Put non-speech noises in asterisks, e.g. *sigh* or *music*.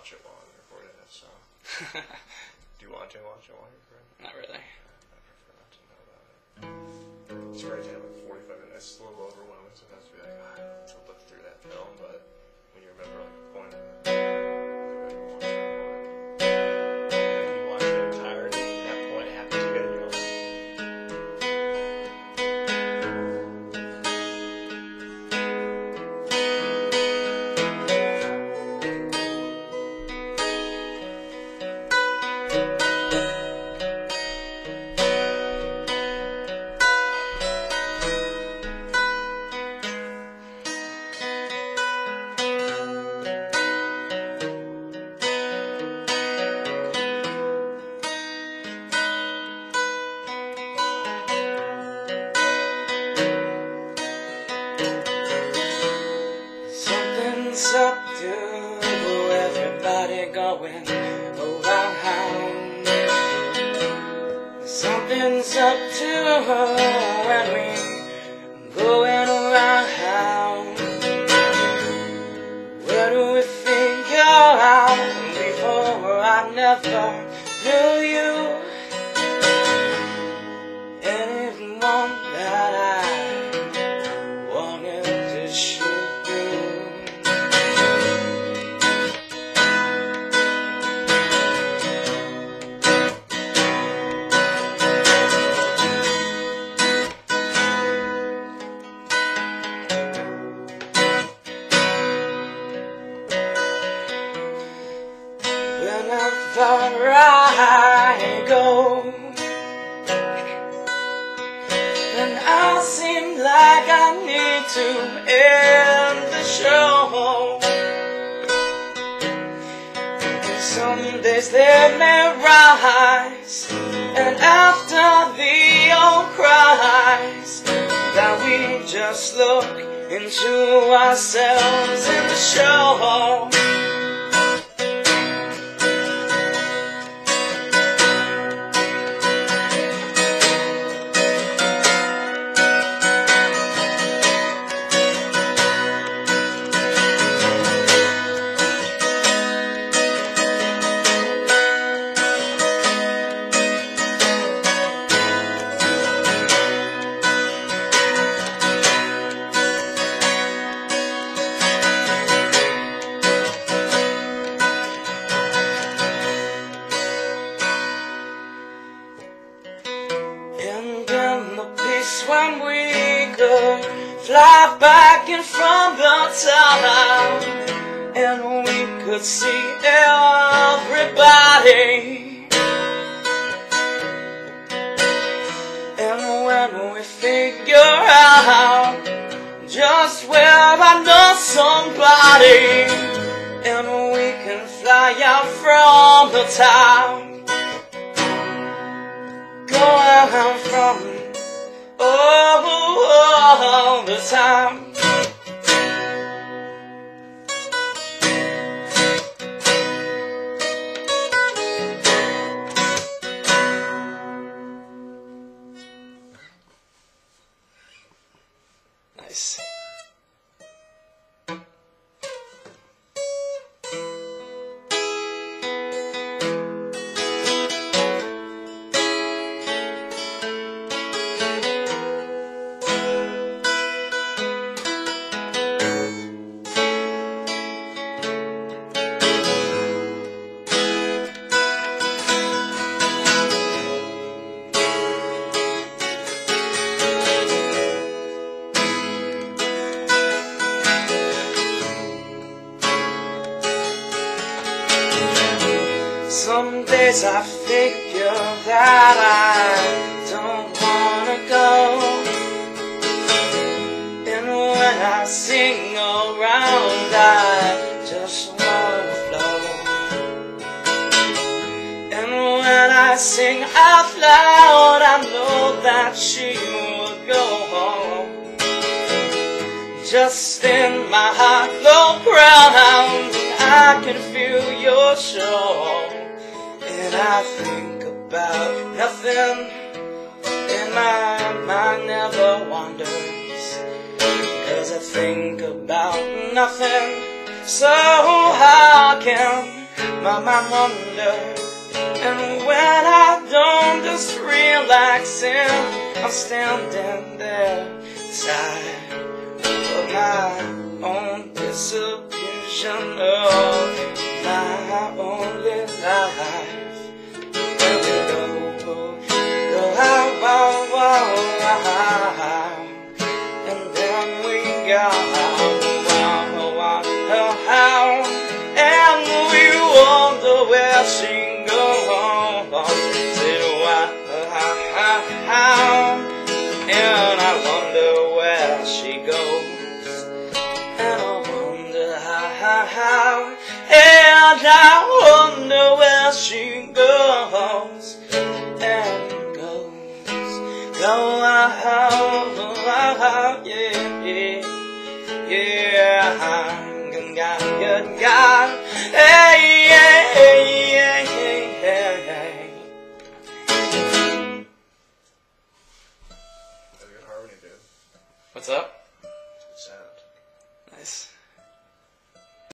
watch it while I'm recording it, so. *laughs* Do you want to watch it while you're recording it? Not really. Uh, I prefer not to know about it. It's great to have like 45 minutes. It's a little overwhelming sometimes to be like, ah, to look through that film, but when you remember like the point of it. Something's up to everybody going around. Something's up to we going around. Where do we figure out before I never knew you? That Whenever I go, and I seem like I need to end the show. And some days they may rise, and after the old cries, that we just look into ourselves in the show. When we could fly back in from the town. And we could see everybody. And when we figure out just where I know somebody And we can fly out from the town. Go out from all the time. Nice. Some days I figure that I don't wanna go. And when I sing around, I just wanna flow. And when I sing out loud, I know that she will go home. Just in my heart, low ground, I can feel your soul. And I think about nothing, and my mind never wanders. Cause I think about nothing, so how can my mind wander And when I don't just relaxing, I'm standing there tired of my own disillusion of my only life. And we wonder where she goes. And I wonder where she goes. And I wonder how, and I wonder where she goes and goes. Go out, yeah, yeah, God, God, hey,